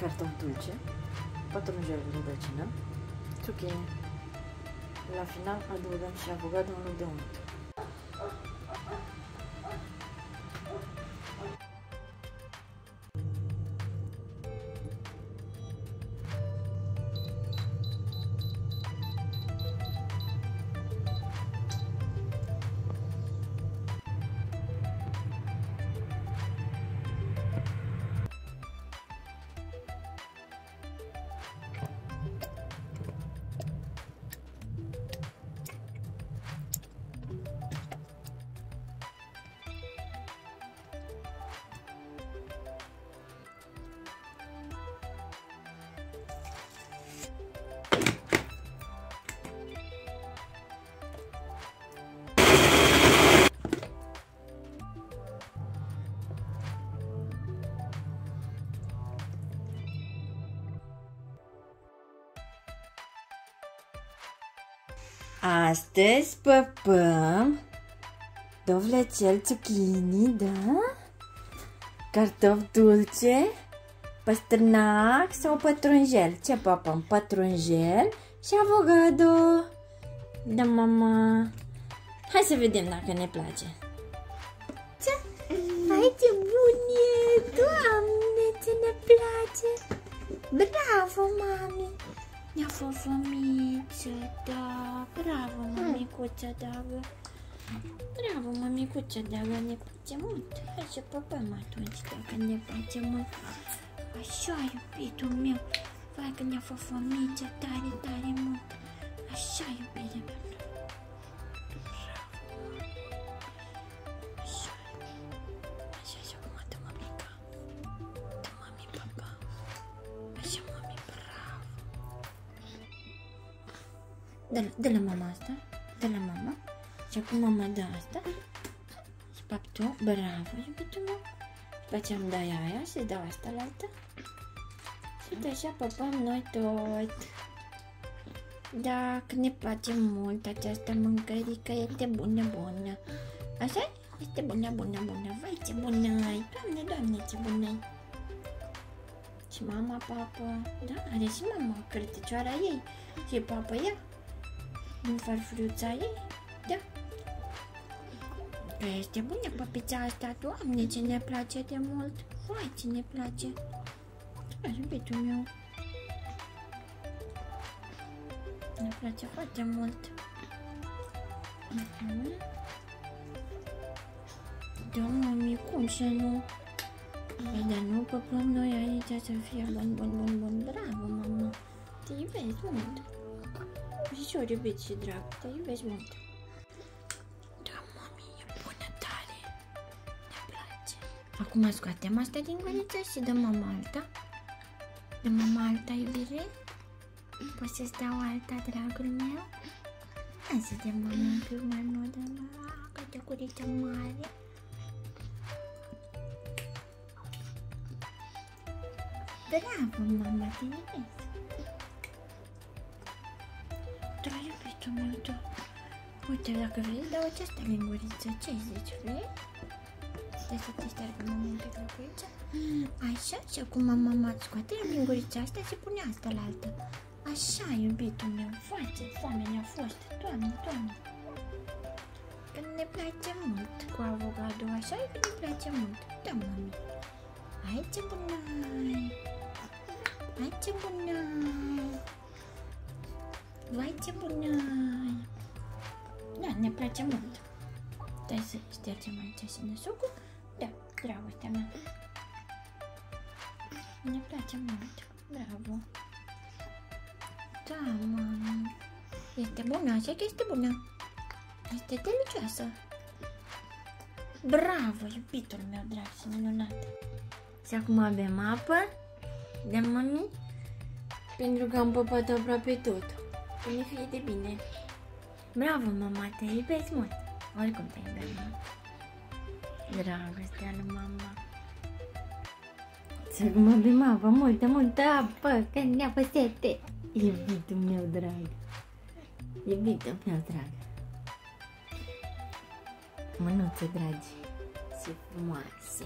cartof dulce, pătrunjel rădăcină, zucchini. La final adăugăm și avocado în loc de unt. Astăzi păpăm dovlecel zucchini, da? Cartof dulce, păstrânac sau pătrunjel? Ce păpăm? Pătrunjel și avocado. Da, mama. Hai să vedem dacă ne place. Ce? Hai ce bun e! Doamne, ce ne place! Bravo, mami! Ne-a fost da, bravo, mămicuță, dragă. Bravo, mămicuță, dragă, ne place mult. Hai să păpăm atunci, dacă ne place mult. Așa, iubitul meu. Vai că ne-a fost tare, tare mult. Așa, iubire meu. De la, de la mama asta, de la mama. Și acum mama dă asta. Și fac tu, bravo, iubitul meu. După ce am dat aia și dau asta la alta. Și de așa păpăm noi tot. Da, că ne place mult această mâncărică, este bună, bună. așa Este bună, bună, bună. Vai, ce bună ai. Doamne, doamne, ce bună ai. Și mama, papa, da, are și mama cărtăcioara ei. Și papa ea în farfuruța ei? Da. Că este bună păpița asta, Doamne, ce ne place de mult. Vai, ce ne place. Da, iubitul meu. Ne place foarte mult. Uh-huh. Da, mami, cum să nu? Păi, dar nu păpăm noi aici să fie bun, bun, bun, bun. Bravo, mama. Te iubesc mult. Ușor iubit și drag, te iubești mult. Da, mami, e bună tare. Ne place. Acum scoatem asta din guriță și dăm mama alta. Dăm mama alta, iubire? Poți să-ți dau alta, dragul meu? Hai să dăm mama un pic mai mult, că de guriță mare. Bravo, mama, te iubesc. Da, iubitul meu, da. Uite, dacă vrei, dau această linguriță. Ce zici, vrei? Stai să te ștergă mama un pic lingurița. Așa, și acum mama îți scoate lingurița asta și pune asta la altă. Așa, iubitul meu, face, foame ne-a fost. Doamne, doamne. Când ne place mult cu avocado, așa e că ne place mult. Da, mami. Hai ce bună ai. Hai ce bună ai. Vai ce bună! Da, ne place mult. Stai să ștergem aici și ne sucul. Da, dragostea mea. Ne place mult. Bravo. Da, mami. Este bună, așa că este bună. Este delicioasă. Bravo, iubitul meu drag și minunat. Și acum avem apă. Da, mami? Pentru că am păpat aproape tot. Să ne fie de bine. Bravo, mama, te iubesc mult. Oricum te iubesc mult. Dragostea lui mama. Să mă bem apă, multă, multă apă, că ne-a sete. Iubitul meu drag. Iubitul meu drag. Mânuțe dragi și frumoase.